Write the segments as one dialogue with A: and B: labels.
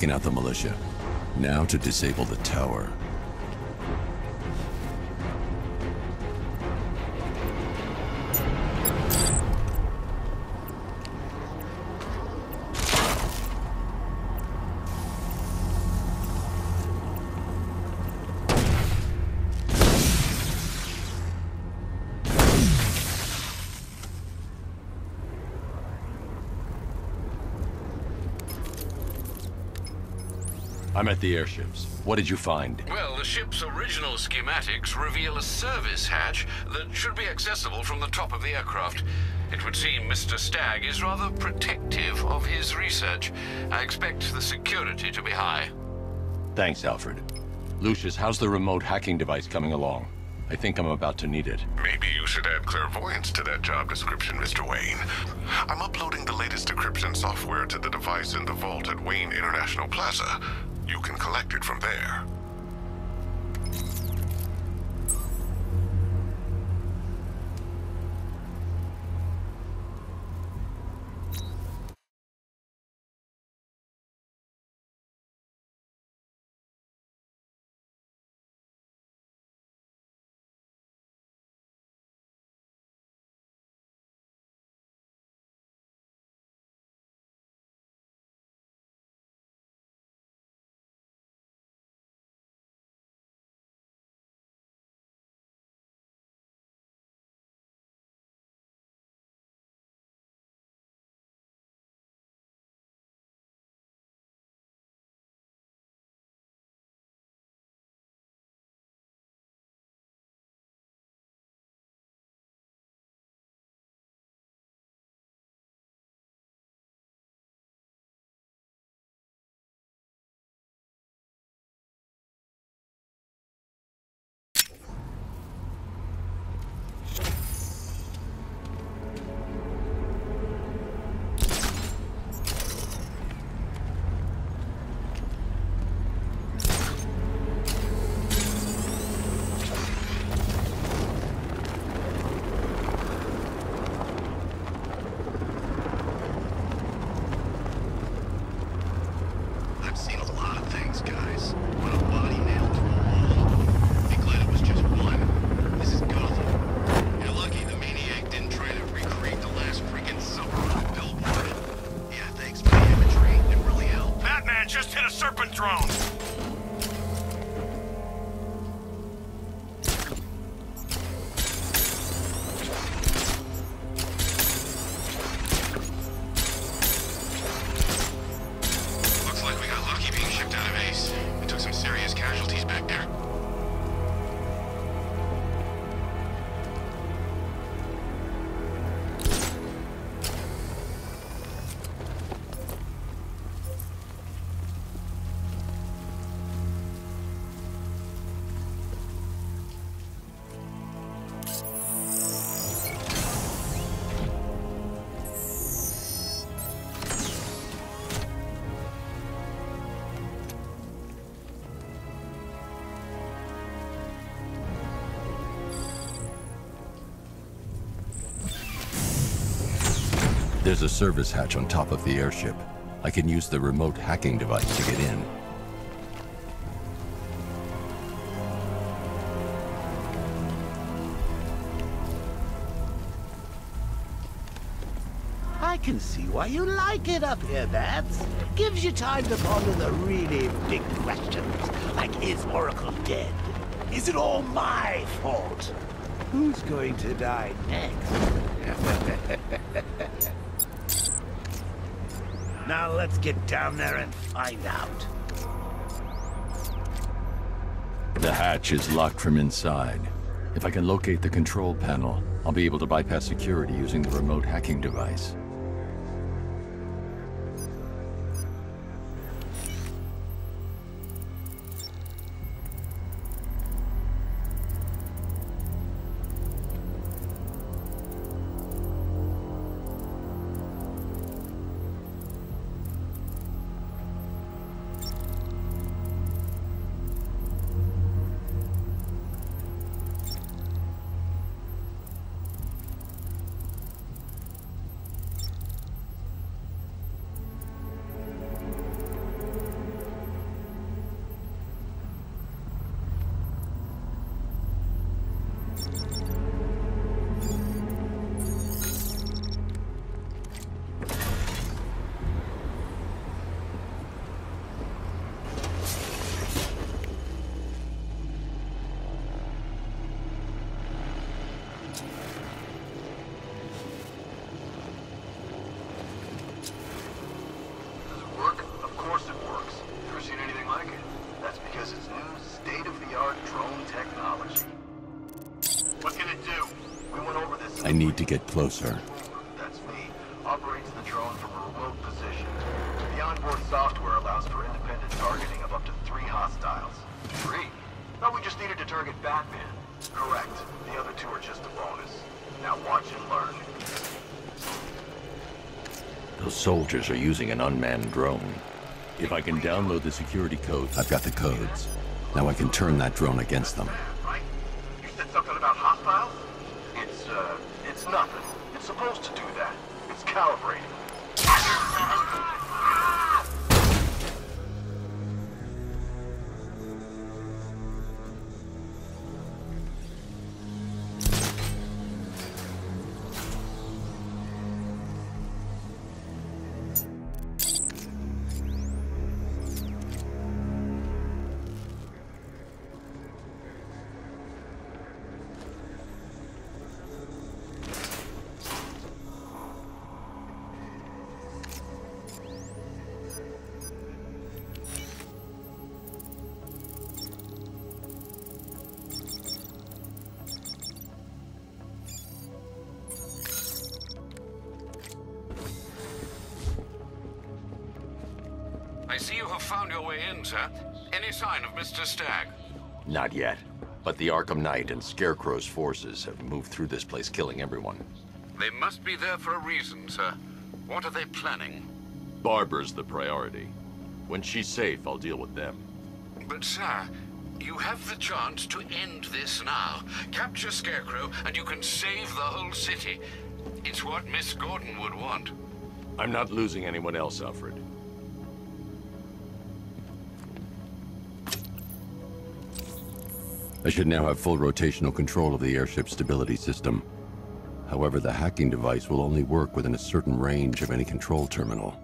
A: taken out the militia. Now to disable the tower. I'm at the airships. What did you find?
B: Well, the ship's original schematics reveal a service hatch that should be accessible from the top of the aircraft. It would seem Mr. Stagg is rather protective of his research. I expect the security to be high.
A: Thanks, Alfred. Lucius, how's the remote hacking device coming along? I think I'm about to need it.
C: Maybe you should add clairvoyance to that job description, Mr. Wayne. I'm uploading the latest decryption software to the device in the vault at Wayne International Plaza. You can collect it from there.
A: There's a service hatch on top of the airship. I can use the remote hacking device to get in.
D: I can see why you like it up here, Bats. Gives you time to ponder the really big questions, like is Oracle dead? Is it all my fault? Who's going to die next? now let's get down there and find out.
A: The hatch is locked from inside. If I can locate the control panel, I'll be able to bypass security using the remote hacking device. I need to get closer.
E: That's me. Operates the drone from a remote position. The onboard software allows for independent targeting of up to three hostiles. Three? Thought we just needed to target Batman. Correct. The other two are just a bonus. Now watch and learn.
A: Those soldiers are using an unmanned drone. If I can download the security codes, I've got the codes. Now I can turn that drone against them.
B: See you have found your way in, sir. Any sign of Mr. Stagg?
A: Not yet. But the Arkham Knight and Scarecrow's forces have moved through this place, killing everyone.
B: They must be there for a reason, sir. What are they planning?
A: Barbara's the priority. When she's safe, I'll deal with them.
B: But, sir, you have the chance to end this now. Capture Scarecrow, and you can save the whole city. It's what Miss Gordon would want.
A: I'm not losing anyone else, Alfred. I should now have full rotational control of the airship stability system. However, the hacking device will only work within a certain range of any control terminal.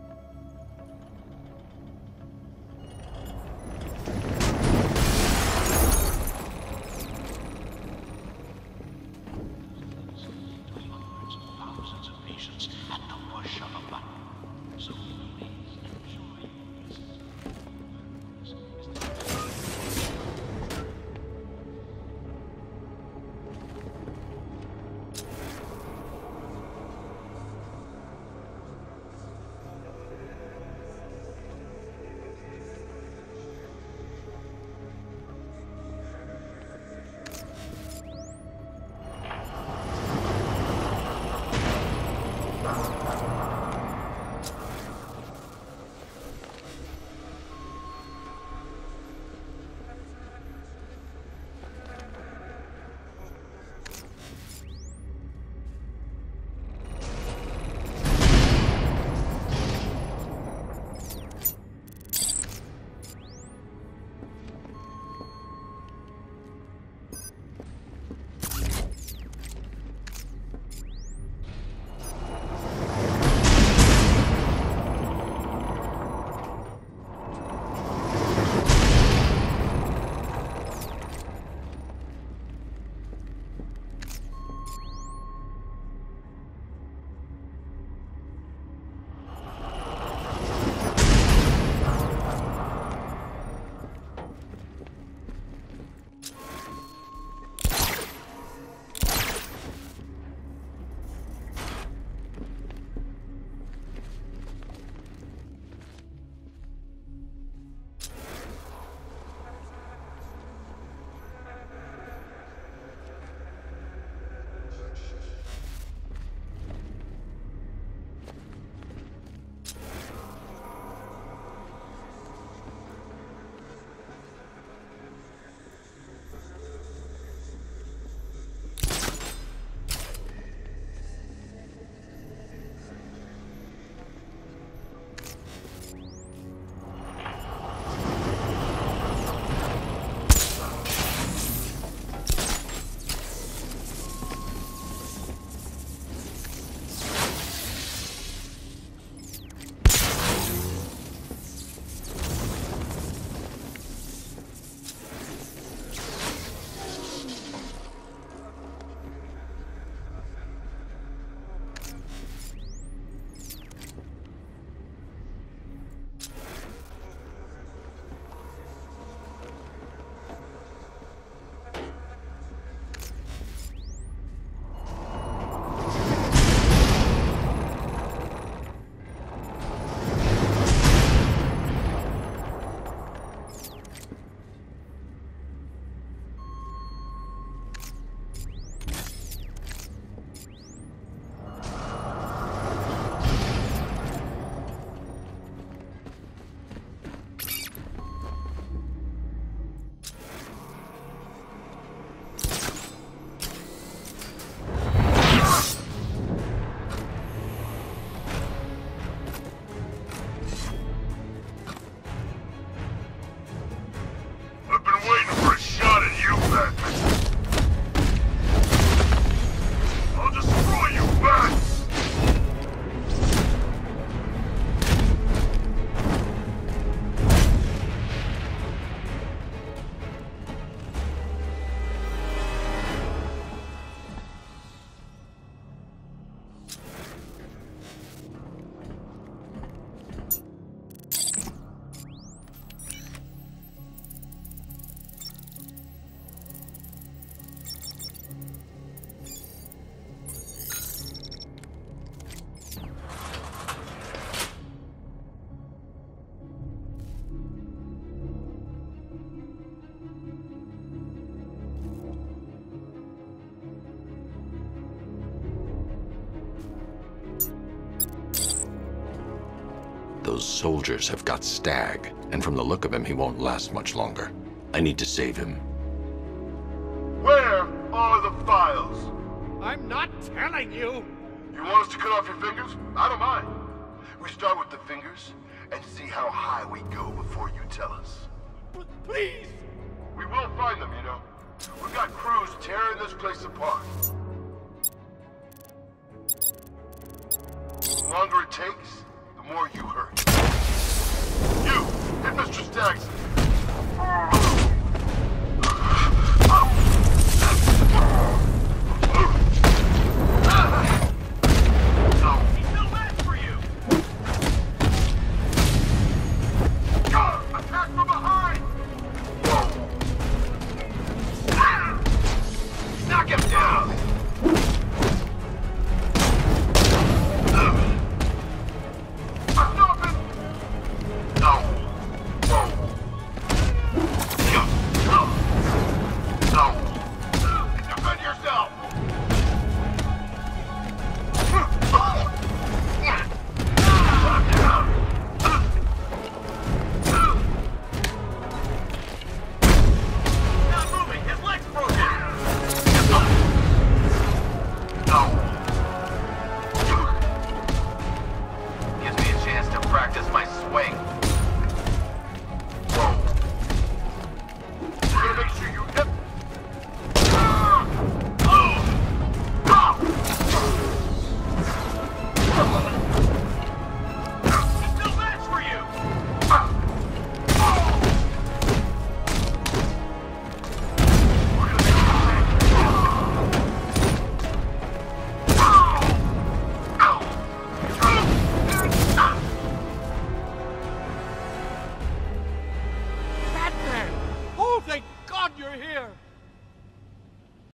A: Those soldiers have got Stagg, and from the look of him, he won't last much longer. I need to save him.
E: Where are the files?
F: I'm not telling you!
E: You want us to cut off your fingers? I don't mind. We start with the fingers and see how high we go before you tell us.
F: P- please!
E: We will find them, you know. We've got crews tearing this place apart. The longer it takes, the more you hurt. Mr. Stagson.